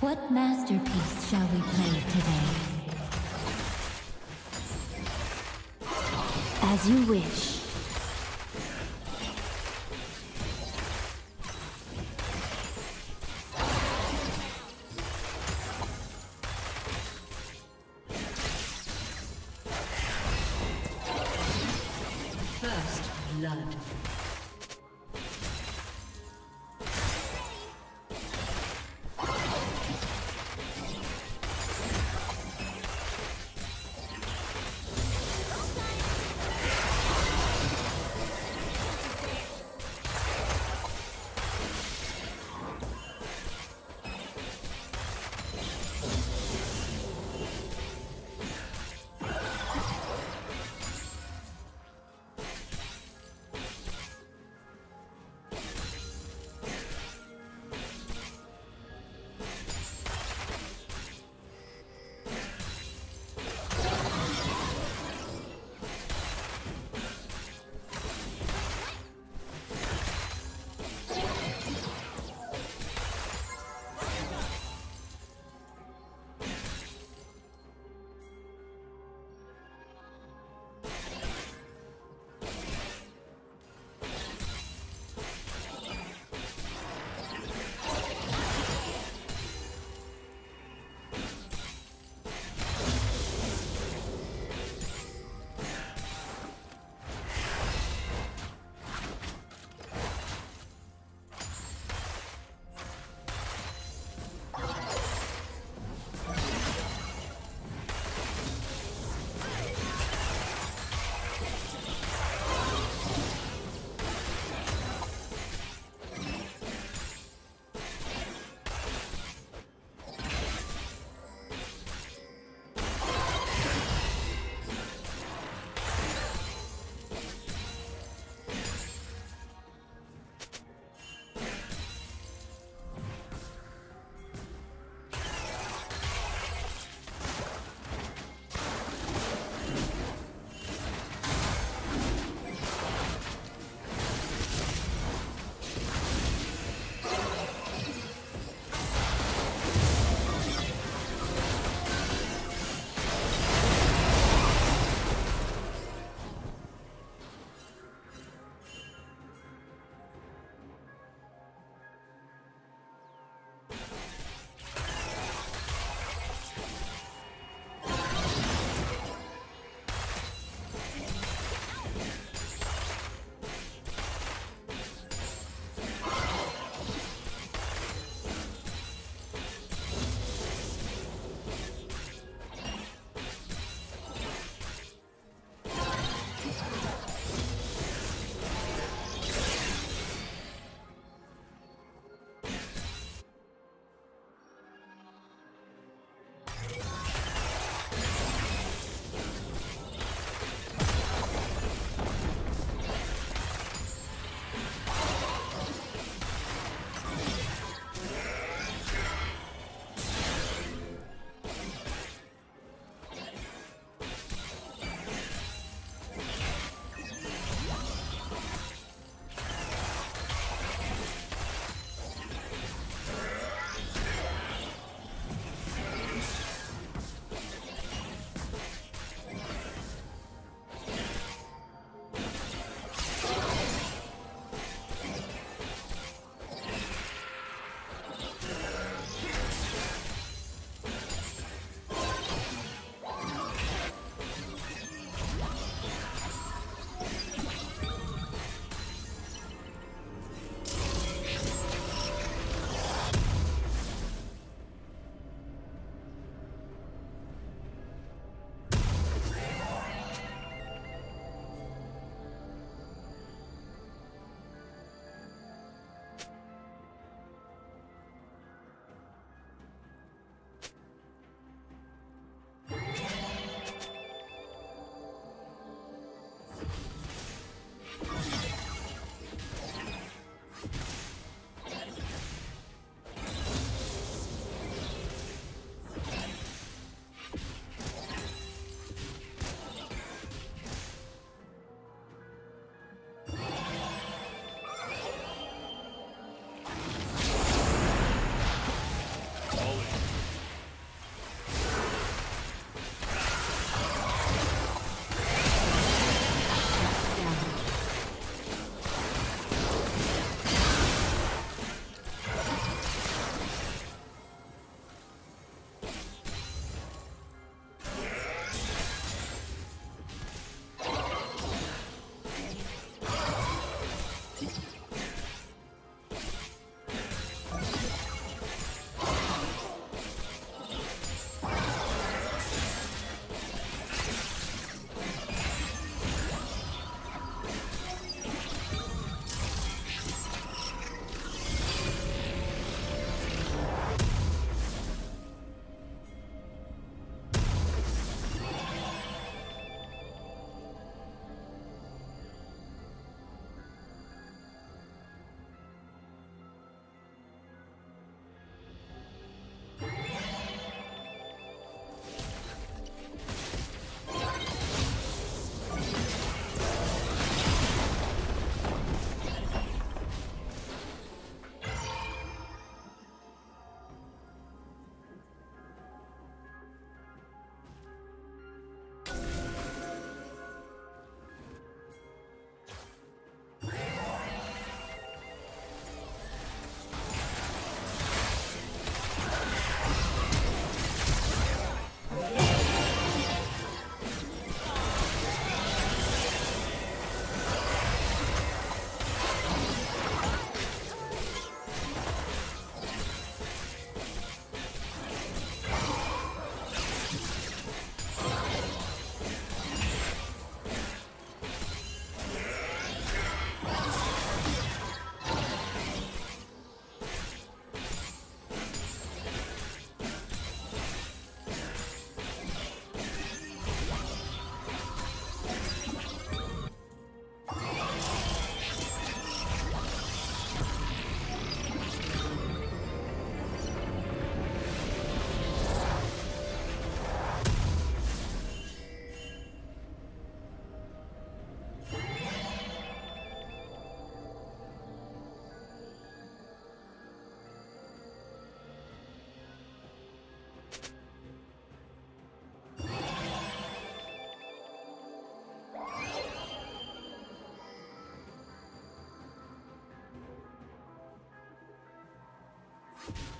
What masterpiece shall we play today? As you wish. you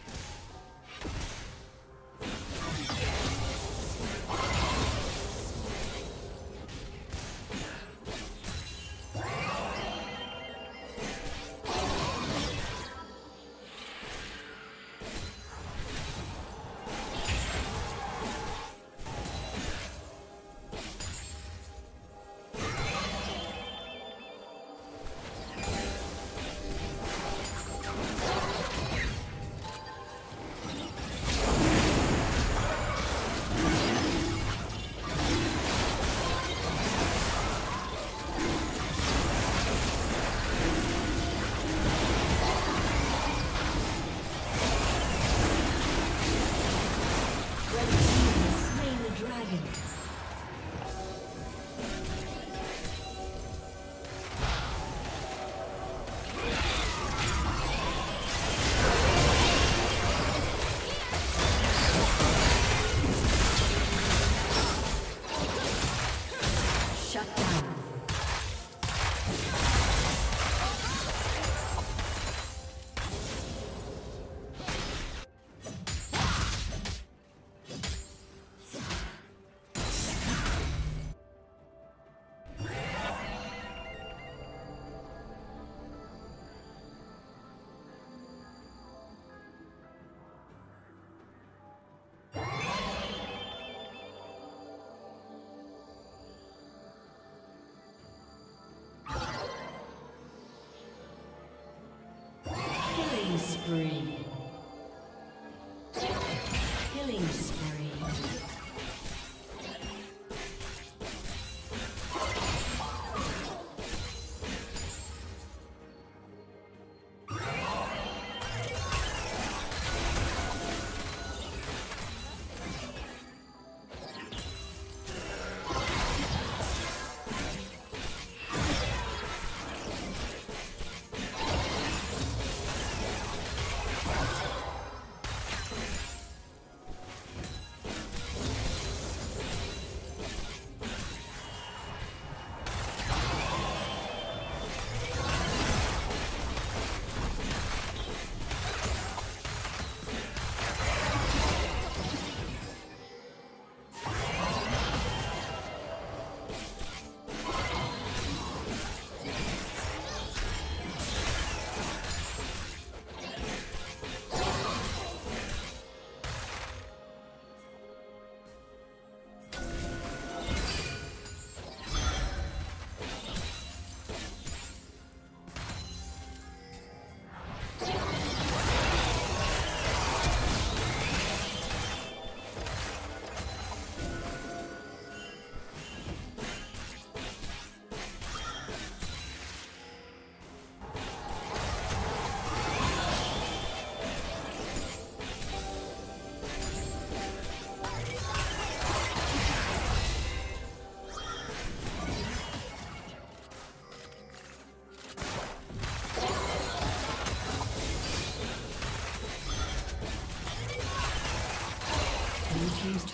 spree.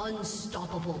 Unstoppable.